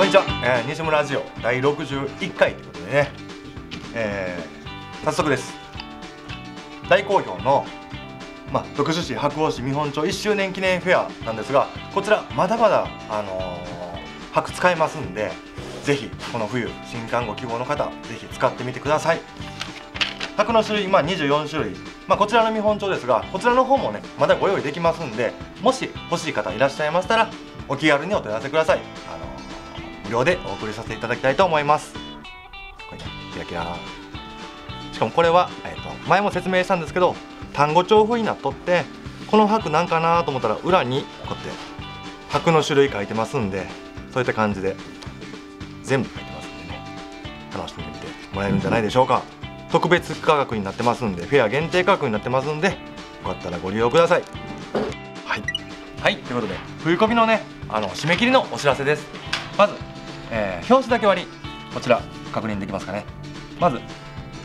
こんにちは、えー、西村ラジオ第61回ということでね、えー、早速です。大好評の、まあ、特殊市白鸚市見本町1周年記念フェアなんですがこちらまだまだ、あのー、白使えますんでぜひこの冬新刊ご希望の方ぜひ使ってみてください。白の種類、ま、24種類、ま、こちらの見本帳ですがこちらの方もねまだご用意できますんでもし欲しい方いらっしゃいましたらお気軽にお問い合わせください。無料でお送りさせていただきたいと思います。これねキラキラ。しかもこれは、えーと、前も説明したんですけど単語帳風になっとってこの白なんかなと思ったら裏にこうやって白の種類書いてますんでそういった感じで全部書いてますんでね。楽しんでみてもらえるんじゃないでしょうか。特別価格になってますんでフェア限定価格になってますんでよかったらご利用ください。はい。はい。ということで冬コミのねあの締め切りのお知らせです。まず、えー、表紙だけ割りこちら確認できますかね。まず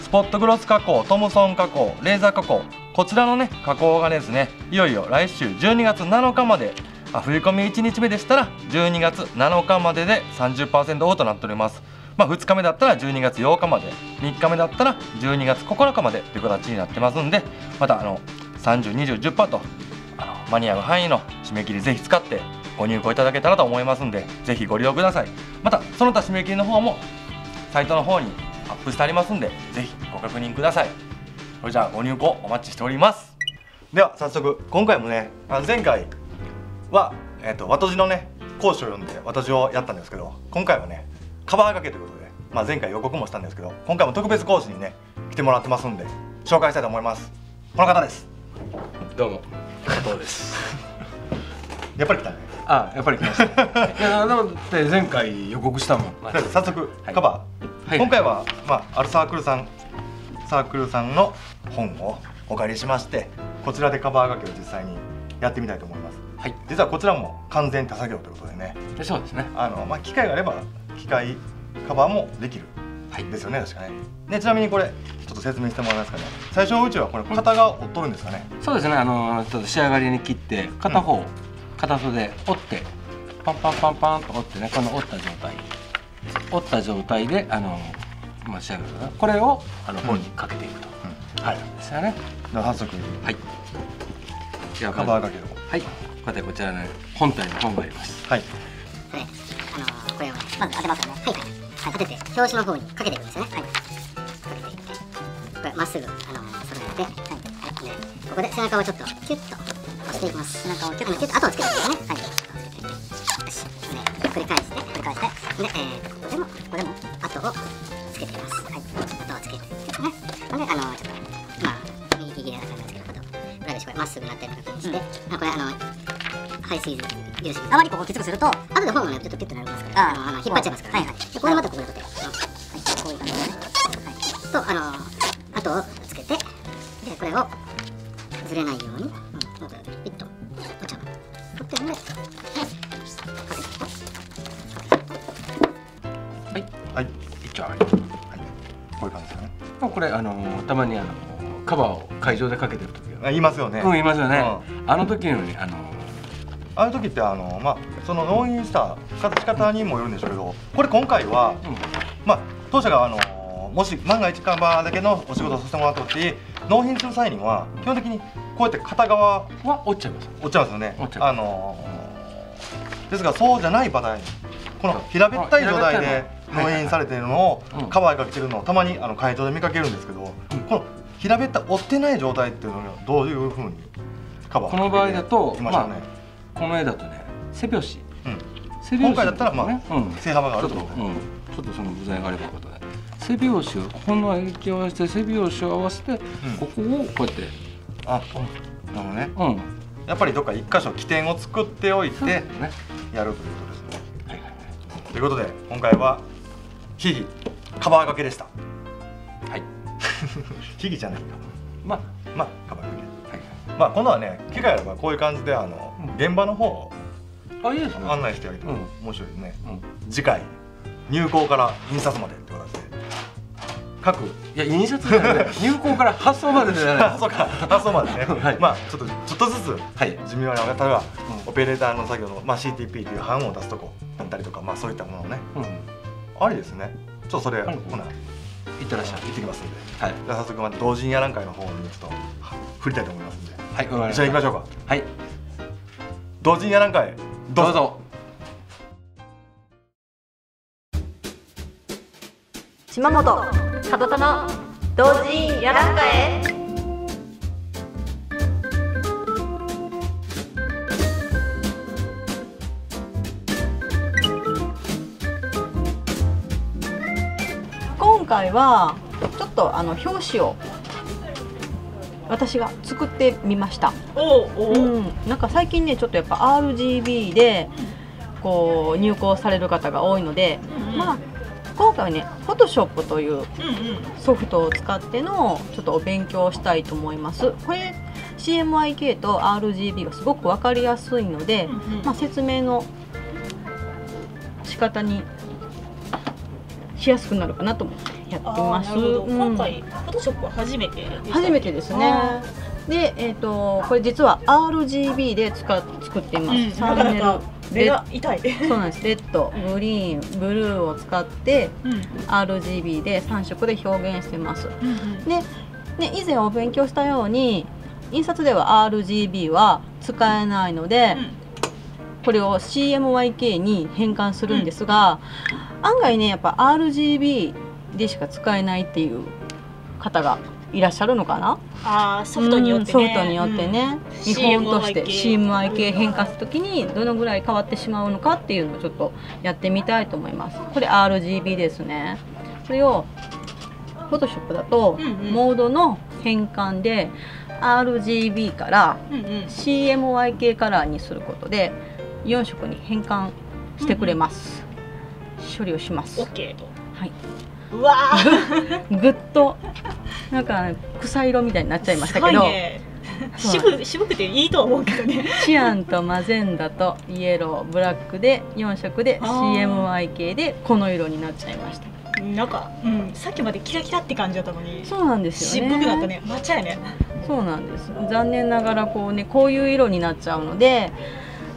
スポットグロス加工トムソン加工レーザー加工。こちらのね加工がですねいよいよ来週12月7日まであ冬込み1日目でしたら12月7日までで30%オフとなっております。まあ、2日目だったら12月8日まで3日目だったら12月9日までという形になってますんでまたあの302010%とあの間に合う範囲の締め切りぜひ使ってご入庫いただけたらと思いますんでぜひご利用ください。またその他締め切りの方もサイトの方にアップしてありますんでぜひご確認ください。それじゃあご入庫お待ちしております。では早速今回もね前回は、えーと、と和とじのね講師を読んで和とじをやったんですけど今回はねカバー掛けということで、まあ、前回予告もしたんですけど今回も特別講師にね来てもらってますんで紹介したいと思います。この方です。どうも加藤です。やっぱり来たねあやっぱり来ました。いやでもって前回予告したもん、早速、カバー、はい、今回は、まあ、あるサークルさんサークルさんの本をお借りしましてこちらでカバー掛けを実際にやってみたいと思います。はい、実はこちらも完全手作業ということでね。そうですね。あの、まあ、機械があれば機械カバーもできる、はい、ですよね確かね。でちなみにこれちょっと説明してもらえますかね。最初うちはこれ片側折っとるんですかね、そうですね。あのちょっと仕上がりに切って片方、うん、片袖折ってパンパンパンパンと折ってねこの折った状態。折った状態であのまあ仕上がる。これをあの本にかけていくと、うん、はい。ですよね。早速。はい。じゃあカバーかけるはい。こうやってこちらの本体の本があります。はい。これをねまず当てますよね。はいはい、はい、当てて表紙の方にかけていくんですよね。はい。かけていって。これまっすぐあの揃えてはい。でここで背中をちょっとキュッと押していきます。背中をキュッとキュッと後をつけていくんですね。はい。よしね繰り返して繰り返してで、えー、ここでもここでも後をつけていきます。はい。後をつけてですね。ほんであのちょっとまあ右利きな感じですけどあと裏口これまっすぐなってるような感じで、うん、これあのハイシーズよしあまりここきつくすると後で本がねちょっとピュッとなりますからあのあの引っ張っちゃい。ますからはい。はい。でこれまたここでこうやってはい。こうい。う感じでねはい。とあの後をつけてでこれをずれない。ように、取ってるんではい。はい。はい。一丁ありはい。こういう感じですかねこれあのたまにあのカバーを会場でかけてる時言いますよね。うん言いますよね、うん、あの時のにあのあの時ってあの、まあ、その納品した形方にもよるんでしょうけどこれ今回は、うん、まあ、当社があのもし万が一カバーだけのお仕事をさせてもらった時納品する際には基本的にこうやって片側は折っちゃいます。折っちゃいます。よねあのですがそうじゃない場合この平べったい状態で納品されているのをカバーかけてるのをたまにあの会場で見かけるんですけど、うん、この平べったい折ってない状態っていうのはどういうふうにカバーこの場合だと、まあ、この絵だとね背拍子、うん、背拍子、今回だったらまあ、ね。うん、背幅があるとちょっと、うん、ちょっとその部材があれば背拍子をほんの影響をして背拍子を合わせて、ここをこうやって。あ、なるほどね、うん、やっぱりどっか一箇所起点を作っておいて、ね、やるということですね、はいはい、ということで今回はヒギカバー掛けでした。はい。ヒギじゃないか。まあ。まあカバー掛け。まあ今度はね機会あればこういう感じであの、現場の方を案内してあげても面白いですね、次回入稿から印刷までって形で各いや印刷じゃない。入稿から発送までじゃない。そうか。発送までね、はい、まあちょっとちょっとずつ、はい、寿命が上がったら、オペレーターの作業の、まあ、CTP という版を出すとこなったりとかまあそういったものをね。うん。ありですね。ちょっとそれうんほないってらっしゃい。行ってきますんで。はい。じゃあ早速まあ同時にやらん会の方にちょっと振りたいと思いますんで。はいわかりま一した。緒に行きましょうか。はい。同時にやらん会どうぞ島本門田の同時やらんかえ今回はちょっとあの表紙を私が作ってみました。おうおう、うん、なんか最近ねちょっとやっぱ RGB でこう入稿される方が多いので、うん。まあ今回はね Photoshop といううんうん。ソフトを使ってのちょっとお勉強をしたいと思います。これ CMYK と RGB がすごく分かりやすいので、うんうん。まあ、説明の仕方にしやすくなるかなと思ってやってます。うん今回フォトショップは初めて初めてですね。あで、えー、とこれ実は RGB で使っ作っています、ーうん。サムネル目が痛い、そうなんです。レッドグリーンブルーを使ってうん、RGB で3色で表現してます。うんうん。でね以前お勉強したように印刷では RGB は使えないので、これを CMYK に変換するんですが、案外ねやっぱ RGB でしか使えないっていう方がいらっしゃるのかな？ああソフトによってね、うんソフトによってね、うん。見本として CMYK 変化するときにどのぐらい変わってしまうのかっていうのをちょっとやってみたいと思います。これ RGB ですね。それを Photoshop だとうん。うんモードの変換で RGB から CMYK カラーにすることで4色に変換してくれます、処理をします。オッケーと。はい。うわー。ぐっとなんか草色みたいになっちゃいましたけど、渋渋くていいとは思うけどね。シアンとマゼンダとイエローブラックで4色であー。CMYK でこの色になっちゃいました。なんか、うん、さっきまでキラキラって感じだったのに。そうなんですよね。渋くなったね。抹茶やね。そうなんです。残念ながらこうねこういう色になっちゃうので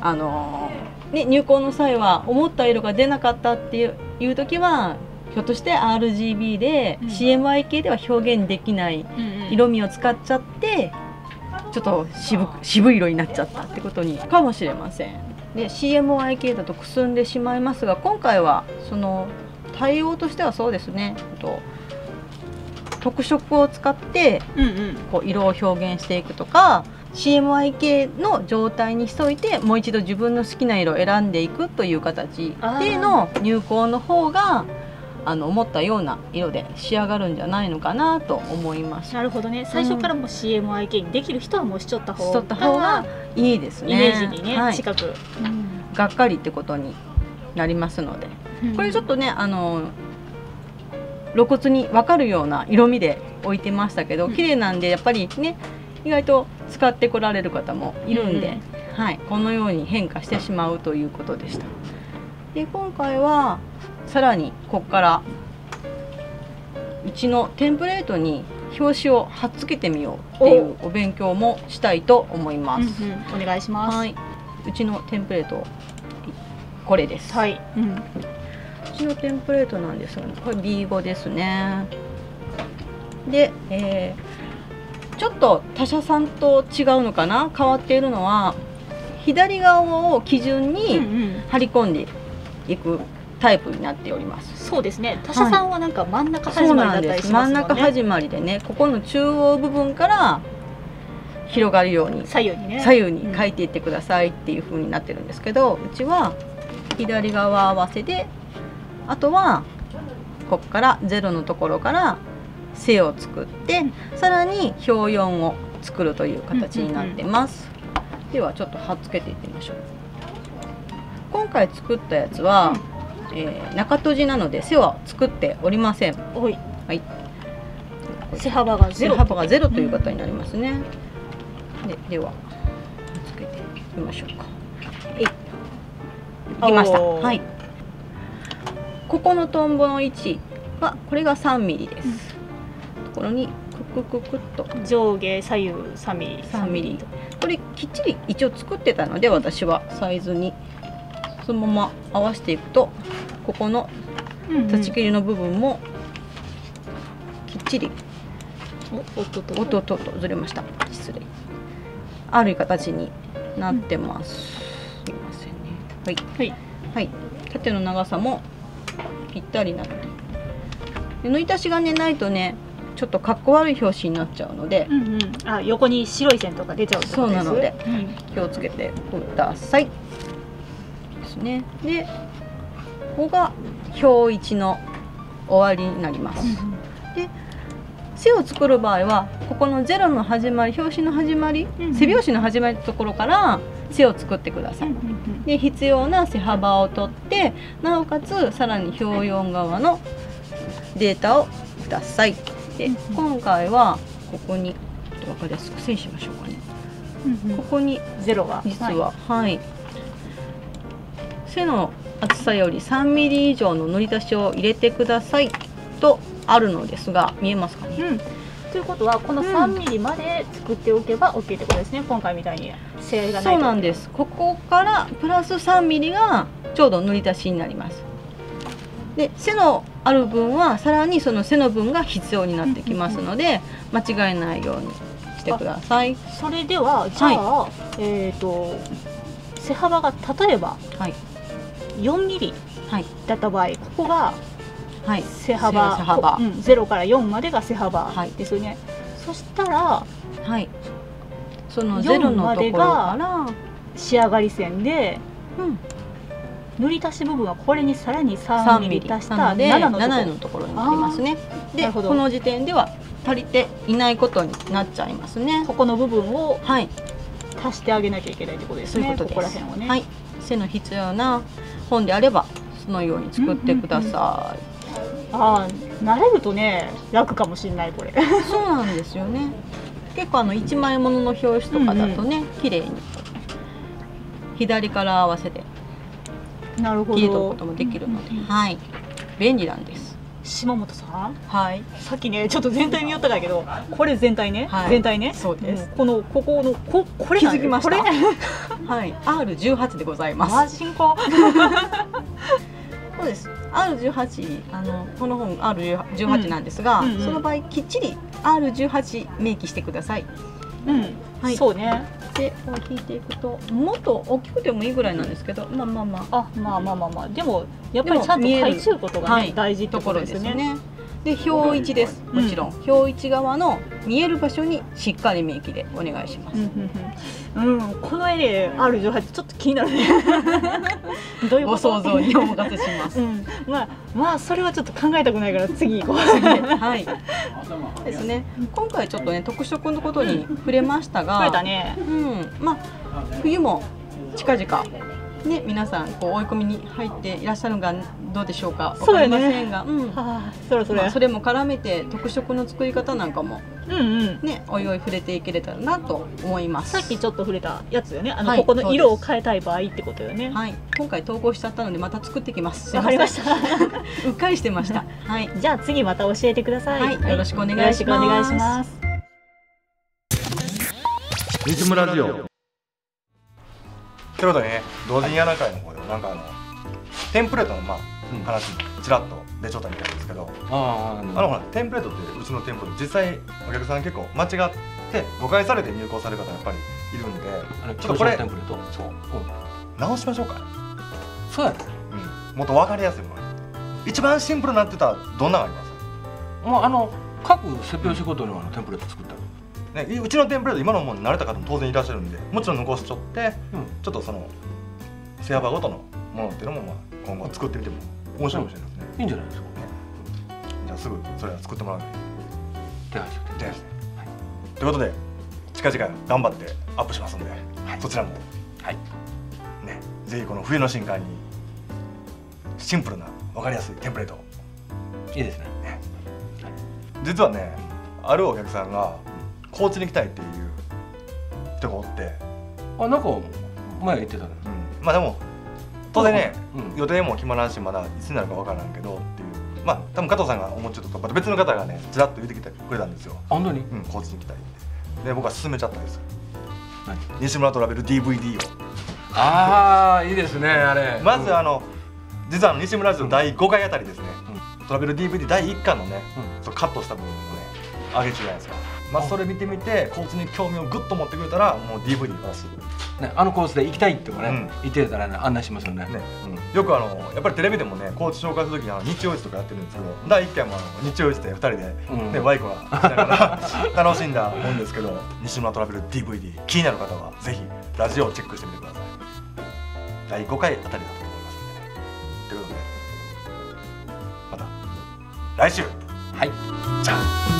あのーね入稿の際は思った色が出なかったっていういう時はひょっとして RGB でうん。CMYK では表現できない色味を使っちゃってちょっと渋く渋い色になっちゃったってことに。かもしれません。で CMYK だとくすんでしまいますが今回はその対応としてはそうですね。と特色を使ってこう色を表現していくとか CMYK の状態にしといてもう一度自分の好きな色を選んでいくという形での入稿の方があの思ったような色で仕上がるんじゃないのかなと思います。なるほどね。最初からもう CMYK にできる人はもうしちょった方がしとった方がいいですね。イメージにね、はい。近く、がっかりってことになりますので、これちょっとねあの露骨に分かるような色味で置いてましたけど、うん。綺麗なんでやっぱりね意外と使ってこられる方もいるんで、はい、このように変化してしまうということでした。で今回はさらにここからうちのテンプレートに表紙を貼っつけてみようっていうお勉強もしたいと思います。うんうんお願いします。はい、うちのテンプレートこれです。はい、うん、うちのテンプレートなんですが、これ B5 ですね。で、えーちょっと他社さんと違うのかな？変わっているのは左側を基準うんにうん。張り込んでいくタイプになっております。そうですね。他社さんはなんか真ん中始まりだったりします真んもんね中始まりでねここの中央部分から広がるように左右にね。左右に書いていってくださいっていう風になってるんですけどうちは左側合わせであとはここからゼロのところから背を作ってさらに表4を作るという形になってます、ではちょっと貼っつけていってみましょう。今回作ったやつは、えー中閉じなので背は作っておりませんおいはい背幅がゼロ背幅がゼロという方になりますね。でではつけてみましょうか。えい。いきました。はい。ここのトンボの位置はこれが3ミリです。ところにククククっと上下左右3ミリ3ミリこれきっちり一応作ってたので私はサイズにそのまま合わせていくとここのうんうん。断ち切りの部分もきっちりおっとっと。おっとっとっとずれました。失礼。ある形になってます、すいませんね。はい。はい。はい。縦の長さもぴったりなので。で縫い足しがねないとねちょっとかっこ悪い表紙になっちゃうのでうんうん。あ横に白い線とか出ちゃうそうなのでうん。気をつけてくださいですね。でここが表1の終わりになります、背を作る場合はここのゼロの始まり表紙の始まり、うんうん。背表紙の始まりのところから背を作ってください、うんうんで必要な背幅を取ってなおかつさらに表4側のデータをください。でうん今回はここにちょっと分かりやすく整理しましょうかね。ここにゼロが。実ははい、背の厚さより3ミリ以上の塗り出しを入れてください。とあるのですが見えますかね？うん、ということはこのうん。3ミリまで作っておけば OK ってことですね、今回みたいに。試合がないそうなんです。ここからプラス3ミリがちょうど塗り出しになります。で背のある分はさらにその背の分が必要になってきますので間違えないようにしてください。それではじゃあ、えっ、と背幅が例えばはい4ミリはい。だった場合ここがはい。背幅。背幅。うん、0から4までが背幅はい。ですよね、そしたらはい。そのゼロのところから仕上がり線でうん。塗り足し部分はこれにさらに3 3ミミリ。リ足したで7のとこ7のところになりますね。でこの時点では足りていないことになっちゃいますね。ここの部分をはい。足してあげなきゃいけないってことですね。そういうことです。ここら辺をね、はい。背の必要な本であればそのように作ってくださああ慣れるとね楽かもしれないこれ。い、そうなんですよね。結構あの一枚物の表紙とかだとね、綺麗に左から合わせてなるほ切り取るどこともできるので、うんうんはい。便利なんです。島本さん？はい。さっきねちょっと全体見よったかいけどこれ全体ね、はい。全体ね？そうです。んこのここのここれ気づきました。これ？はい。R18 でございます。マジンコそうです。R18 あのこの本 R18 なんですが、うんうんうん。その場合きっちり R18 明記してください。うん、はい。そうね。でこう引いていくともっと大きくてもいいぐらいなんですけどまあまあまあ。あまあまあまあまあ。でもやっぱりちゃんとでも見える。書いちゃうことがね、はい。大事ってことことろですね。で表一ですもちろん、表一側の見える場所にしっかり明記でお願いします、うんうんうん、うん、この絵で R18 ちょっと気になるね。どういうこと？ご想像にお任せします。うん、まあまあそれはちょっと考えたくないから次行こう。はい。ですね。今回ちょっとね特色のことに触れましたが。ね。うん。まあ冬も近々ね皆さんこう追い込みに入っていらっしゃるのがどうでしょうか？わかりそうやね。ませんが。うん。はあそろそろや。まあそれも絡めて特色の作り方なんかもうんうん。ねおいおい触れていけれたらなと思います。さっきちょっと触れたやつよね。あの、はいここの色を変えたい場合ってことよね。はい。今回投稿しちゃったのでまた作ってきます。わかりました。うっかりしてました。はい。じゃあ次また教えてください。はい。よろしくお願いします。よろしくお願いします。リズムラジオということでね同人やな会の方でもなんかあのテンプレートのまあうん。話もちらっと出ちゃったみたいですけどああのほらテンプレートってうちの店舗で実際お客さん結構間違って誤解されて入稿される方やっぱりいるんでちょっとこれテンプレート？そう。直しましょうか、そうやねうん、もっと分かりやすいものに。一番シンプルになってたらどんなのあります？もうあの各設表仕事のあのテンプレート作ったの？ね、うちのテンプレート今のものに慣れた方も当然いらっしゃるんでもちろん残しちゃってうん。ちょっとその背幅ごとのものっていうのもまあ今後作ってみても面白いかもしれないですね、いいんじゃないですか。じゃあすぐそれは作ってもらうので手配してで、と。い。うことで近々頑張ってアップしますんで、そちらも。はい。ね。ぜひこの冬の新刊にシンプルな分かりやすいテンプレートを。いいですね。実はねあるお客さんが高知に行きたいっていう人がおって、あなんか前言ってたねうん、まあでも当然ね、うん。予定も決まらんしまだいつになるか分からんけどっていう。まあ多分加藤さんが思っちゃったとまた別の方がねちらっと言ってきてくれたんですよ、あ本当に？うん、高知に行きたいって。で僕は勧めちゃったんです何西村トラベル DVD を。ああいいですねあれ。まずあの実はあの西村ラジオ第5回あたりですね、トラベル DVD 第1巻のね、そうカットした部分をね上げてるじゃないですかまあそれ見てみてコースに興味をグッと持ってくれたらもう DVD 渡すね、あのコースで行きたいってもね、うん。言ってたらね案内しますよね。ね。うん。よくあのやっぱりテレビでもねコーチ紹介する時にあの日曜市とかやってるんですけど第1回もあの日曜市で2人で、ねうん。ワイコがしながら楽しんだもんですけど西村トラベル DVD 気になる方はぜひラジオをチェックしてみてください。第5回あたりだと思いますということでまた来週。はい。じゃあ